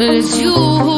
it's you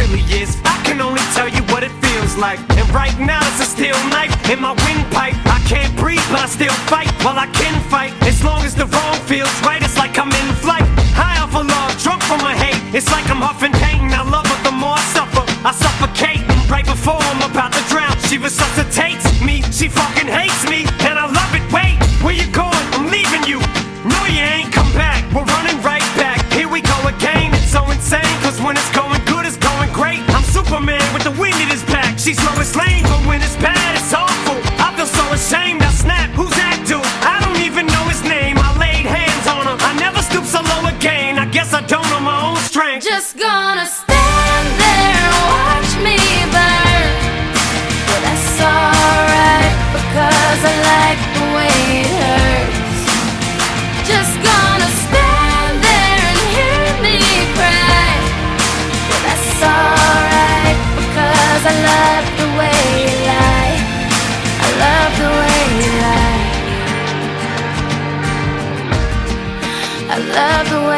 really is. I can only tell you what it feels like. And right now it's a steel knife in my windpipe. I can't breathe, but I still fight. Well, I can fight as long as the wrong feels right. It's like I'm in flight, high off of love, drunk from my hate. It's like I'm huffing pain. I love her the more I suffer. I suffocate right before I'm about to drown. She resuscitates me. She fucking hates me.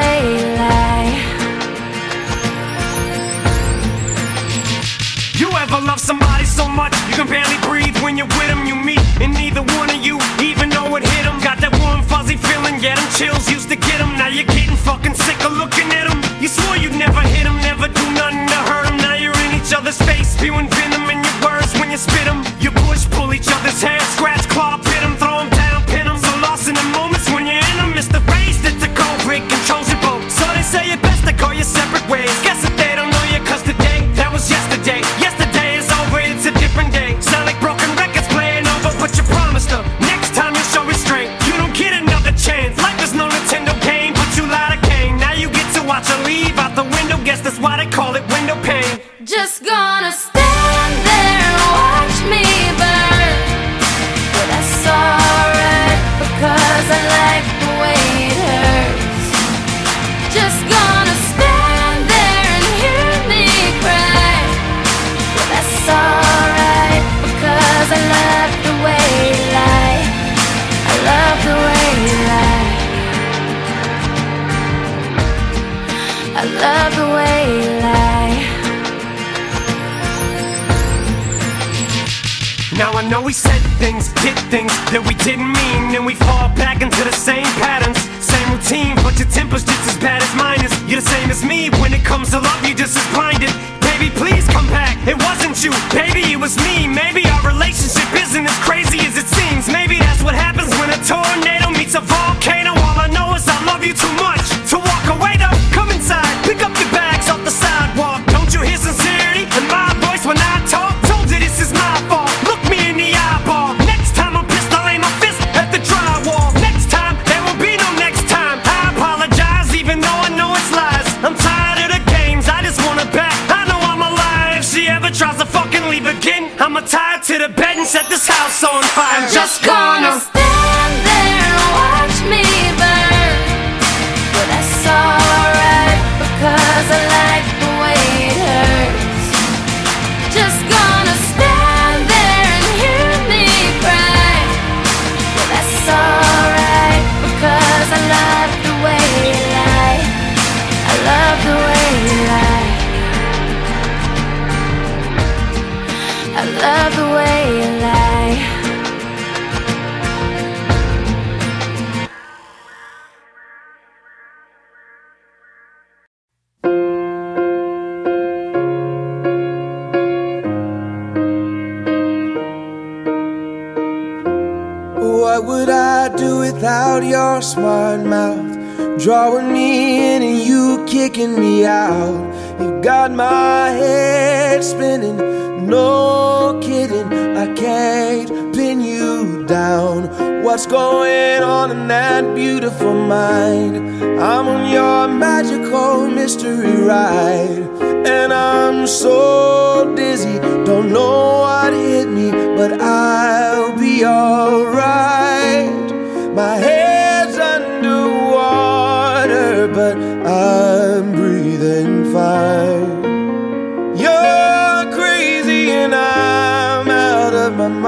daylight. You ever love somebody so much you can barely breathe when you're with them you meet and neither one of you even know it hit them got that warm fuzzy feeling yeah them chills used to get them now you're getting fucking sick of looking at them you swore you'd never hit them never do nothing to hurt them now you're in each other's face spewing venom in your words when you spit them you push pull each other's hair scratch claw that we didn't mean, and we fall back into the same patterns, same routine. But your temper's just as bad as mine is. You're the same as me when it comes to love. You're just as blinded. Tries to fucking leave again, I'ma tie her to the bed and set this house on fire. I'm just gonna. I love the way you lie. What would I do without your smart mouth? Drawing me in and you kicking me out. You got my head spinning, no kidding. I can't pin you down. What's going on in that beautiful mind? I'm on your magical mystery ride. And I'm so dizzy, don't know what hit me, but I'll be alright. My head's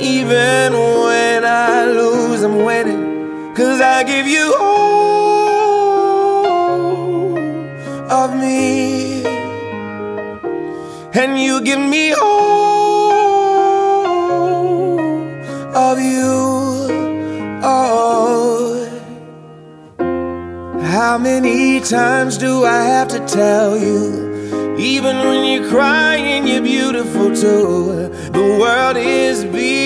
Even when I lose, I'm winning. Cause I give you all of me. And you give me all of you. Oh. How many times do I have to tell you? Even when you're crying, you're beautiful too. The world is beating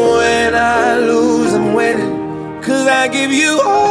I give you all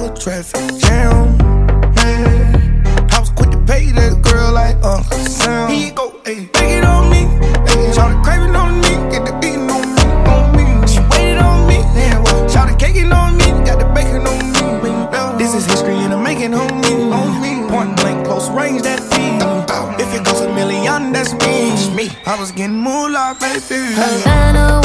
like a traffic jam. Yeah. I was quick to pay that girl like Uncle Sam. Here you go, ayy. Take it on me. Ayy. Shout craving on me. Get the beating on me. On me. She waited on me. Yeah, well, shout caking on me. Got the bacon on me. This is history and I'm making on me. On me. Point blank, close range, that feed. If it goes a million, that's me. me. I was getting moolah, baby. Havana,